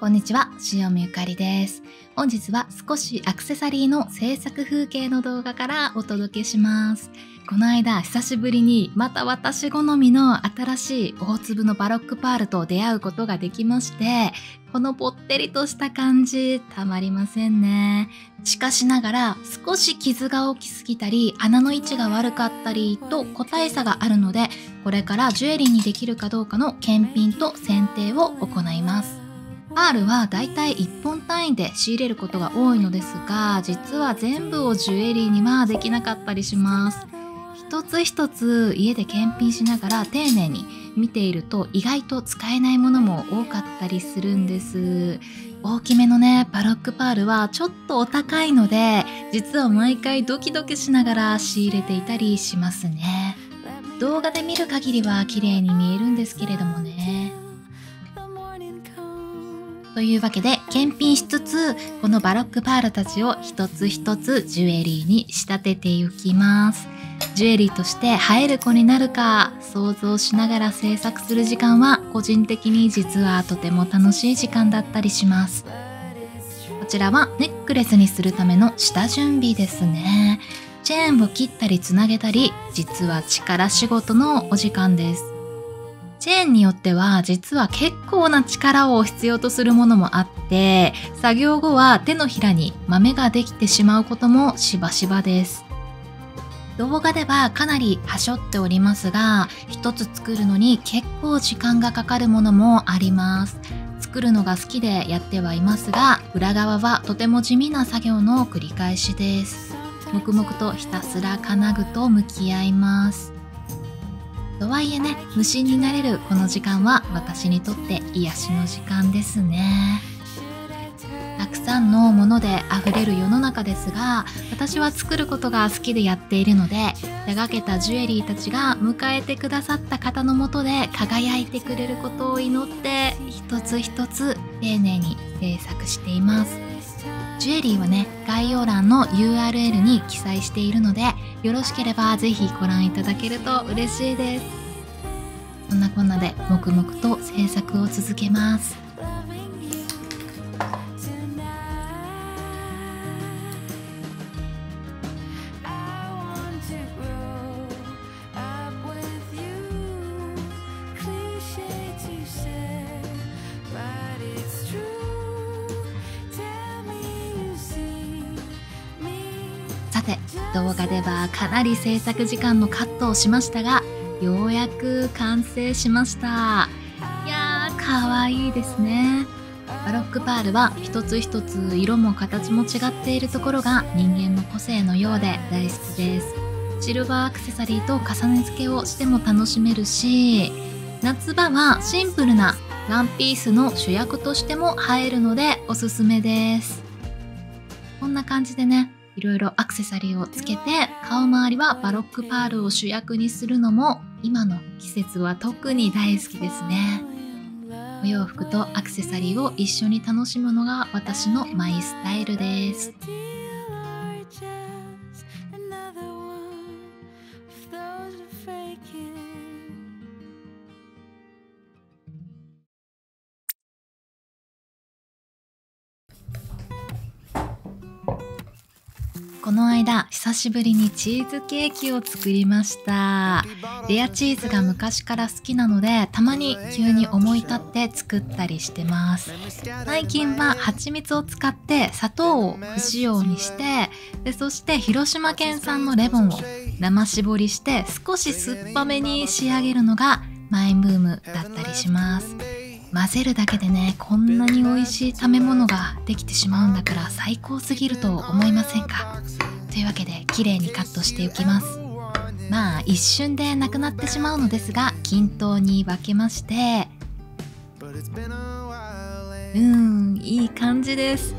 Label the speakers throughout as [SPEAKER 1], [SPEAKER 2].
[SPEAKER 1] こんにちは、塩見ゆかりです。本日は少しアクセサリーの制作風景の動画からお届けします。この間、久しぶりにまた私好みの新しい大粒のバロックパールと出会うことができまして、このぽってりとした感じ、たまりませんね。しかしながら、少し傷が大きすぎたり、穴の位置が悪かったりと個体差があるので、これからジュエリーにできるかどうかの検品と選定を行います。パールはだいたい1本単位で仕入れることが多いのですが実は全部をジュエリーにはできなかったりします。一つ一つ家で検品しながら丁寧に見ていると意外と使えないものも多かったりするんです。大きめのねバロックパールはちょっとお高いので実は毎回ドキドキしながら仕入れていたりしますね。動画で見る限りは綺麗に見えるんですけれどもね。というわけで検品しつつこのバロックパールたちを一つ一つジュエリーに仕立てていきます。ジュエリーとして映える子になるか想像しながら制作する時間は個人的に実はとても楽しい時間だったりします。こちらはネックレスにするための下準備ですね。チェーンを切ったりつなげたり実は力仕事のお時間です。チェーンによっては実は結構な力を必要とするものもあって作業後は手のひらに豆ができてしまうこともしばしばです。動画ではかなりはしょっておりますが一つ作るのに結構時間がかかるものもあります。作るのが好きでやってはいますが裏側はとても地味な作業の繰り返しです。黙々とひたすら金具と向き合います。とはいえね無心になれるこの時間は私にとって癒しの時間ですね。たくさんのもので溢れる世の中ですが私は作ることが好きでやっているので手がけたジュエリーたちが迎えてくださった方のもとで輝いてくれることを祈って一つ一つ丁寧に制作しています。ジュエリーはね概要欄の URL に記載しているのでよろしければぜひご覧いただけると嬉しいです。そんなこんなで黙々と制作を続けます。動画ではかなり制作時間のカットをしましたがようやく完成しました。いやーかわいいですね。バロックパールは一つ一つ色も形も違っているところが人間の個性のようで大好きです。シルバーアクセサリーと重ね付けをしても楽しめるし夏場はシンプルなワンピースの主役としても映えるのでおすすめです。こんな感じでねいろいろアクセサリーをつけて顔周りはバロックパールを主役にするのも今の季節は特に大好きですね。お洋服とアクセサリーを一緒に楽しむのが私のマイスタイルです。この間久しぶりにチーズケーキを作りました。レアチーズが昔から好きなのでたまに急に思い立って作ったりしてます。最近は蜂蜜を使って砂糖を不使用にしてでそして広島県産のレモンを生搾りして少し酸っぱめに仕上げるのがマイブームだったりします。混ぜるだけでねこんなに美味しい食べ物ができてしまうんだから最高すぎると思いませんか？というわけで綺麗にカットしていきます。まあ一瞬でなくなってしまうのですが均等に分けまして。うんいい感じです。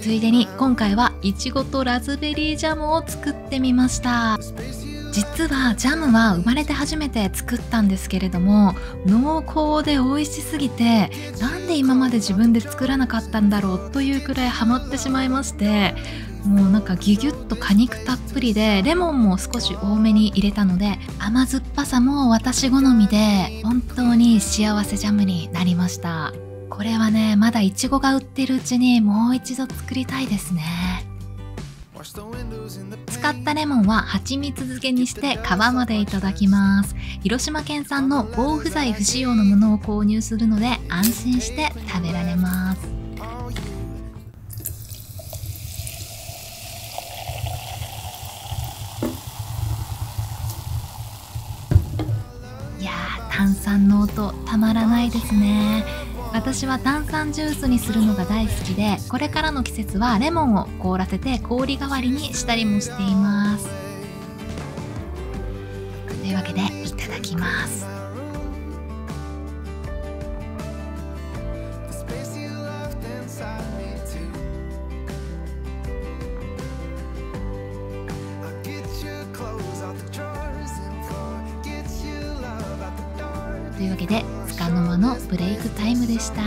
[SPEAKER 1] ついでに今回はいちごとラズベリージャムを作ってみました実はジャムは生まれて初めて作ったんですけれども濃厚で美味しすぎてなんで今まで自分で作らなかったんだろうというくらいハマってしまいましてもうなんかギュギュッと果肉たっぷりでレモンも少し多めに入れたので甘酸っぱさも私好みで本当に幸せジャムになりました。これはねまだいちごが売ってるうちにもう一度作りたいですね。使ったレモンは蜂蜜漬けにして皮までいただきます。広島県産の防腐剤不使用のものを購入するので安心して食べられます。いや炭酸の音たまらないですね。私は炭酸ジュースにするのが大好きでこれからの季節はレモンを凍らせて氷代わりにしたりもしています。というわけでいただきます。というわけで束の間のブレイクタイムでした。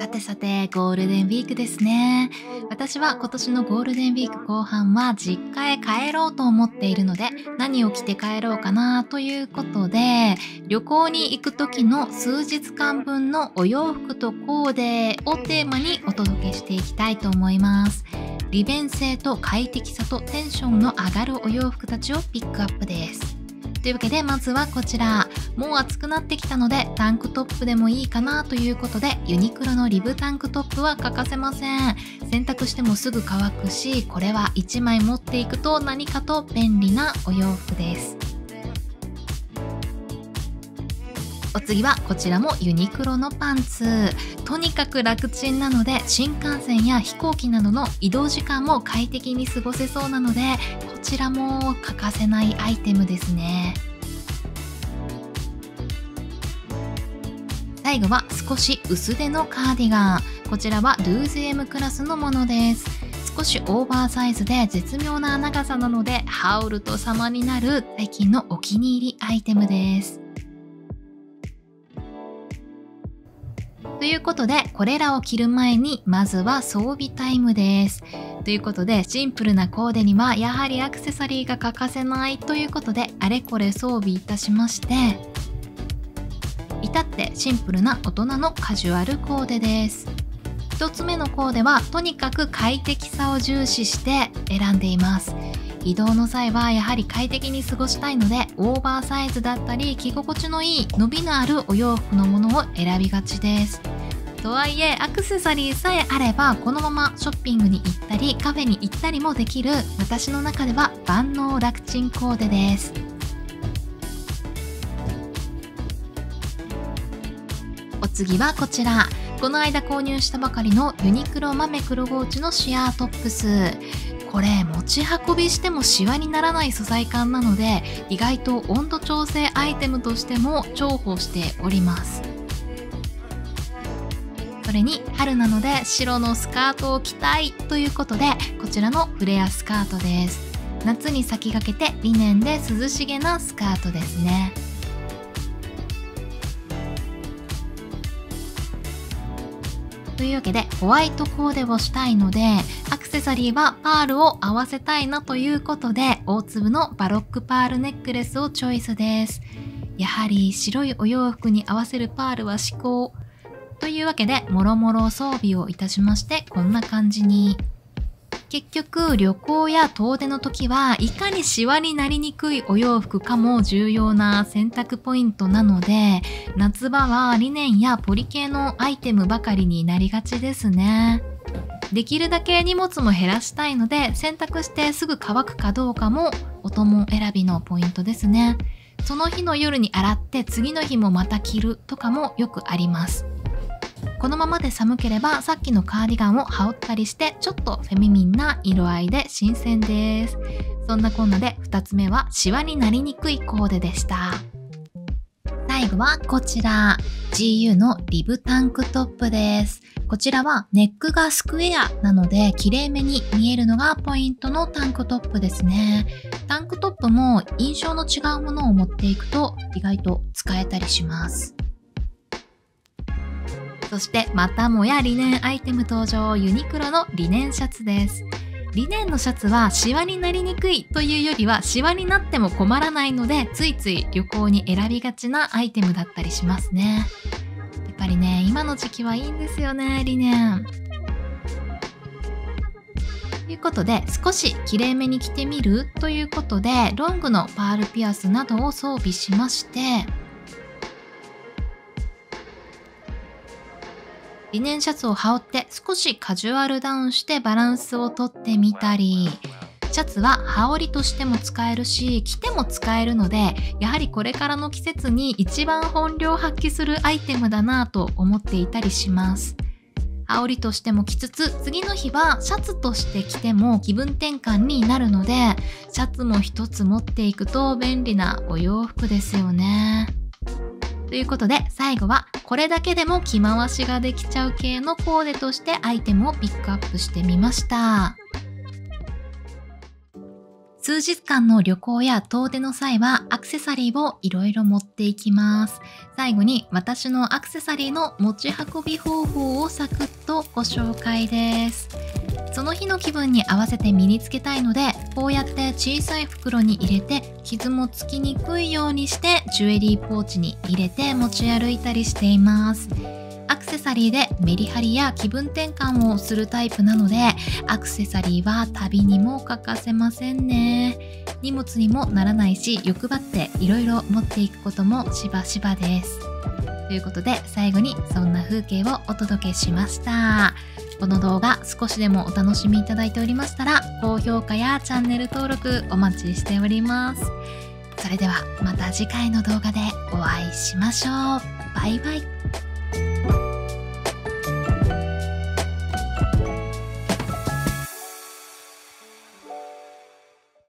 [SPEAKER 1] さてさてゴールデンウィークですね。私は今年のゴールデンウィーク後半は実家へ帰ろうと思っているので何を着て帰ろうかなということで旅行に行く時の数日間分のお洋服とコーデをテーマにお届けしていきたいと思います。利便性と快適さとテンションの上がるお洋服たちをピックアップです。というわけでまずはこちら。もう暑くなってきたのでタンクトップでもいいかなということでユニクロのリブタンクトップは欠かせません。洗濯してもすぐ乾くしこれは1枚持っていくと何かと便利なお洋服です。お次はこちらもユニクロのパンツ。とにかく楽ちんなので新幹線や飛行機などの移動時間も快適に過ごせそうなのでこちらも欠かせないアイテムですね。最後は少し薄手のカーディガン。こちらはルーズ M クラスのものです。少しオーバーサイズで絶妙な長さなので羽織ると様になる最近のお気に入りアイテムです。ということで、これらを着る前に、まずは装備タイムです。ということで、シンプルなコーデには、やはりアクセサリーが欠かせないということで、あれこれ装備いたしまして、至ってシンプルな大人のカジュアルコーデです。1つ目のコーデは、とにかく快適さを重視して選んでいます。移動の際はやはり快適に過ごしたいのでオーバーサイズだったり着心地のいい伸びのあるお洋服のものを選びがちです。とはいえアクセサリーさえあればこのままショッピングに行ったりカフェに行ったりもできる私の中では万能楽ちんコーデです。お次はこちら。この間購入したばかりのユニクロ豆黒ゴーチのシアートップス。これ持ち運びしてもシワにならない素材感なので意外と温度調整アイテムとしても重宝しております。それに春なので白のスカートを着たいということでこちらのフレアスカートです。夏に先駆けてリネンで涼しげなスカートですね。というわけでホワイトコーデをしたいのでアクセサリーはパールを合わせたいなということで大粒のバロックパールネックレスをチョイスです。やはり白いお洋服に合わせるパールは至高。というわけでもろもろ装備をいたしましてこんな感じに。結局旅行や遠出の時はいかにシワになりにくいお洋服かも重要な選択ポイントなので夏場はリネンやポリ系のアイテムばかりになりがちですね。できるだけ荷物も減らしたいので洗濯してすぐ乾くかどうかもお供選びのポイントですね。その日の夜に洗って次の日もまた着るとかもよくあります。このままで寒ければさっきのカーディガンを羽織ったりしてちょっとフェミミンな色合いで新鮮です。そんなこんなで2つ目はシワになりにくいコーデでした。最後はこちら。GU のリブタンクトップです。こちらはネックがスクエアなので綺麗めに見えるのがポイントのタンクトップですね。タンクトップも印象の違うものを持っていくと意外と使えたりします。そしてまたもやリネンアイテム登場ユニクロのリネンシャツです。リネンのシャツはシワになりにくいというよりはシワになっても困らないのでついつい旅行に選びがちなアイテムだったりしますね。やっぱりね今の時期はいいんですよねリネン。ということで少しきれいめに着てみるということでロングのパールピアスなどを装備しましてリネンシャツを羽織って少しカジュアルダウンしてバランスをとってみたりシャツは羽織としても使えるし着ても使えるのでやはりこれからの季節に一番本領発揮するアイテムだなと思っていたりします。羽織としても着つつ次の日はシャツとして着ても気分転換になるのでシャツも一つ持っていくと便利なお洋服ですよね。ということで最後はこれだけでも着回しができちゃう系のコーデとしてアイテムをピックアップしてみました。数日間の旅行や遠出の際はアクセサリーをいろいろ持っていきます。最後に私のアクセサリーの持ち運び方法をサクッとご紹介です。その日の気分に合わせて身につけたいのでこうやって小さい袋に入れて傷もつきにくいようにしてジュエリーポーチに入れて持ち歩いたりしています。アクセサリーでメリハリや気分転換をするタイプなのでアクセサリーは旅にも欠かせませんね。荷物にもならないし欲張っていろいろ持っていくこともしばしばです。ということで最後にそんな風景をお届けしました。この動画少しでもお楽しみいただいておりましたら高評価やチャンネル登録お待ちしております。それではまた次回の動画でお会いしましょう。バイバイ。